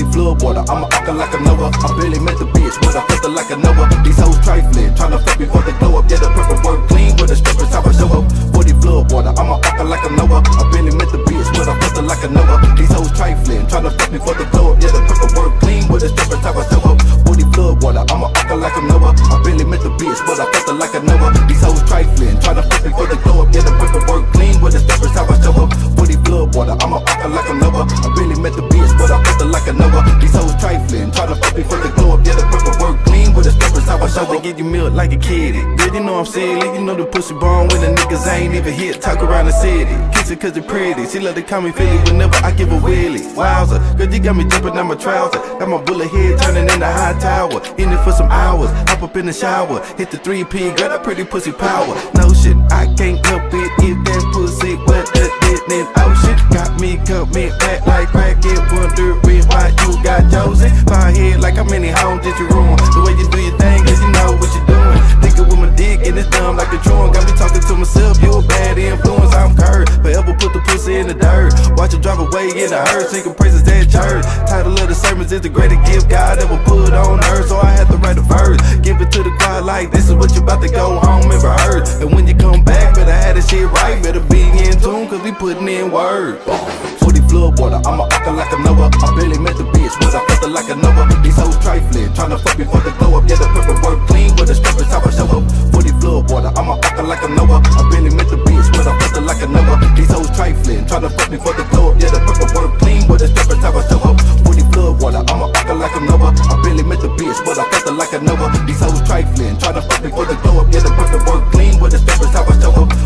flood water, I'ma acting like a Noah. I barely met the bitch, but I felt it like a Noah. These hoes trifling, tryna fuck me before they glow up. Yeah, the purple work clean with the strippers, how I show up. 40 flood water, I'ma acting like a Noah. I barely met the bitch, but I felt it like a Noah. These hoes trifling, tryna fuck me before they glow up. Yeah, the purple work clean with the strippers, how I show up. 40 flood water, I'ma acting like a Noah. I barely met the bitch, but I felt they glow up. Yeah, the purple work clean with the strippers, how I show up. give you milk like a kitty. Good, you know I'm silly. You know the pussy bone when the niggas I ain't even hit. Talk around the city. Kiss it cause it pretty. She love to call me Philly whenever I give a willy. Wowza, cause you got me jumping on my trouser. Got my bullet head turning in the high tower. In it for some hours. Hop up in the shower. Hit the 3P, got that pretty pussy power. No shit, I can't help it if that pussy My head like I'm in the home, did you ruin? The way you do your thing, cause you know what you're doing. Thinking with my dick and it's dumb like a drum. Got me talking to myself, you a bad influence, I'm Kurt. Forever put the pussy in the dirt. Watch it drive away in the hurt, singing praises at church. Title of the sermons is the greatest gift God ever put on earth. So I had to write a verse. Give it to the crowd like this is what you about to go home and rehearse. And when you come back, better have the shit right. Better be in tune, cause we putting in work. 40 flood water, I'ma acting like a Noah. I barely met the bitch, but I felt like a Noah. These hoes trifling, tryna fuck me before the glow up. Yeah, the purple work clean with the strippers, how I show up. 40 flood water, I'ma acting like a Noah. I barely met the bitch, but I felt it like a Noah. These hoes trifling, tryna fuck me before the glow up. Yeah, the purple work clean with the strippers, how I show up. 40 flood water, I'ma acting like a Noah. I barely met the bitch, but I felt it like a Noah. These hoes trifling, tryna fuck me before the glow up. Yeah, the purple work clean with the strippers, how I show up.